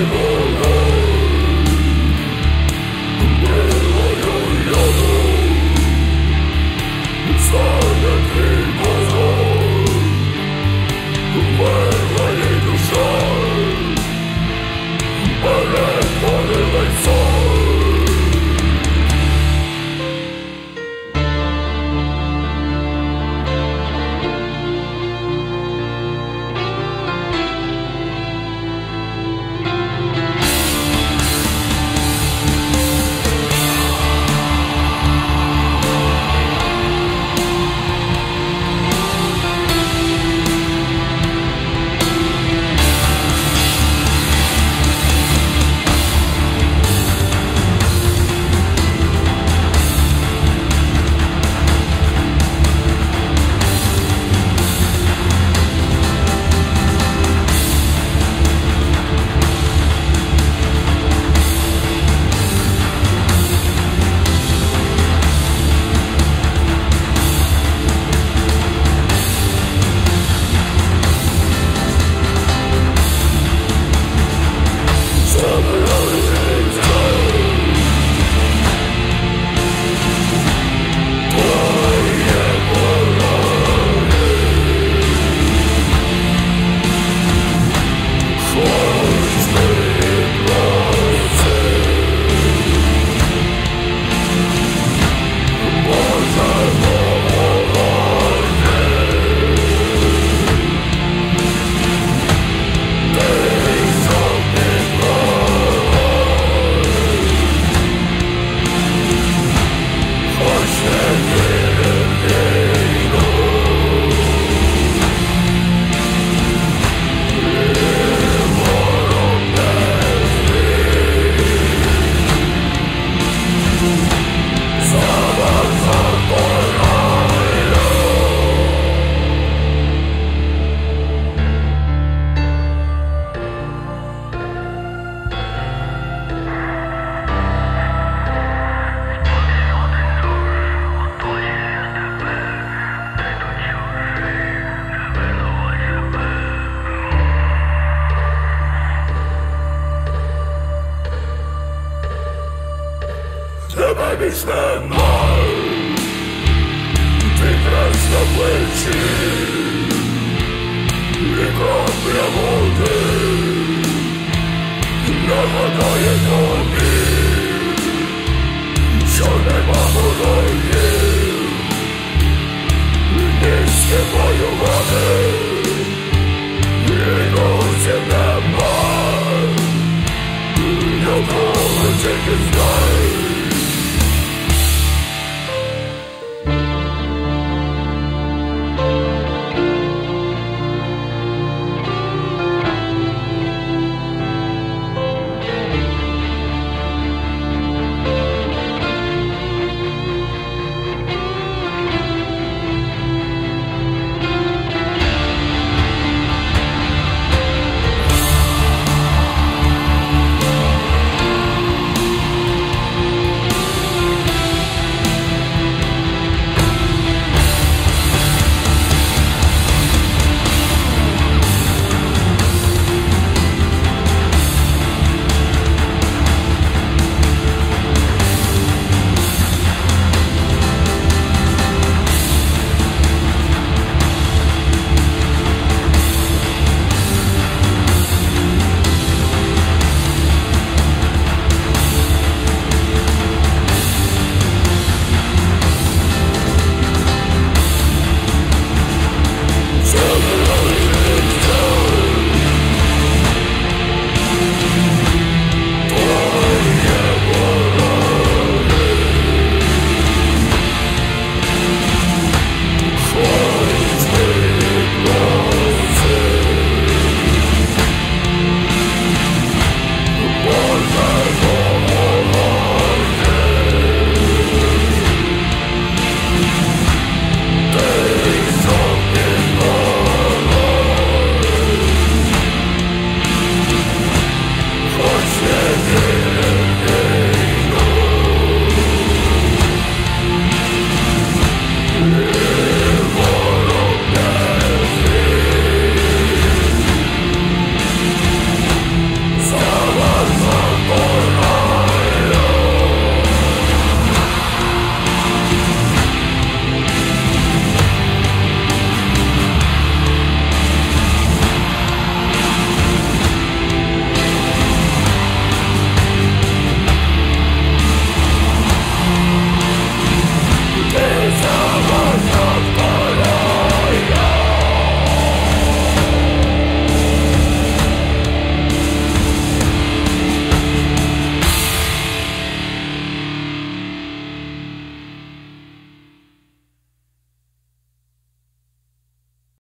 Impossible. страшно Прекрасно плечи Легко прямоты Но хватает любви Черной бабулой Низкой бою воды Легко земля мать Но голод тільки знає